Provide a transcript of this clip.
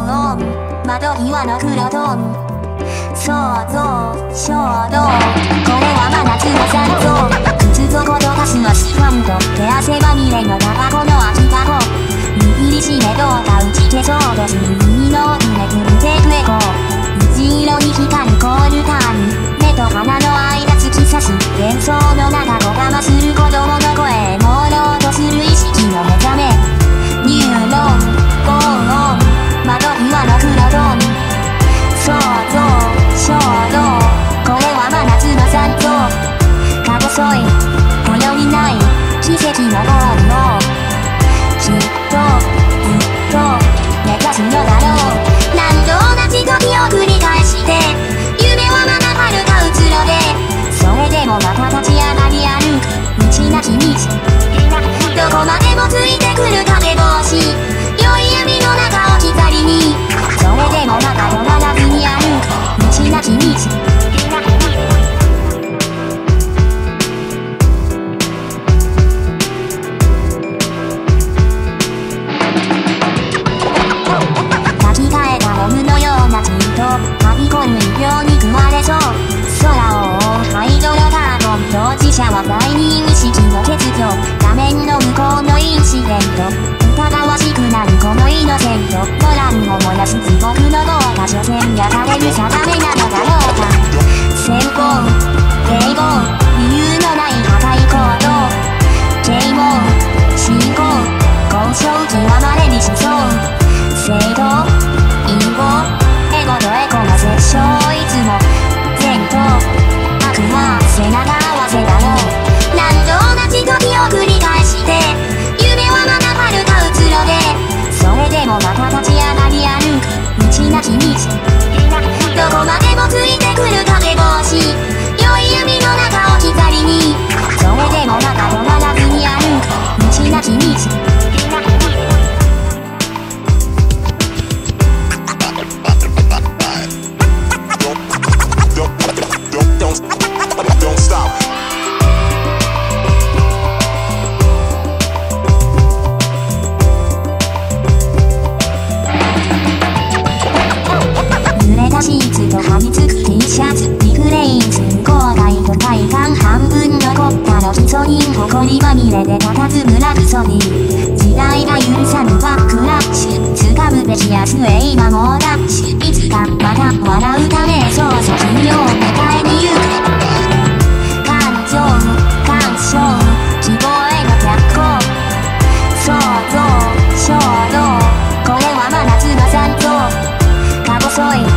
オ窓際の黒トーン想像衝動。これは真夏の山像。靴底とかスのシフォンと手汗まみれのタバコの空き箱握りしめどうか打ち消そうです。耳の奥でくるてくエコー紧密起。れでたたずむラジソニー時代が許さぬバックラッシュ掴むべしやすへ今もダッシュいつかまた笑うため少う卒を迎えに行く感情無感傷無希望への逆光想像衝動これは真夏の残像か細い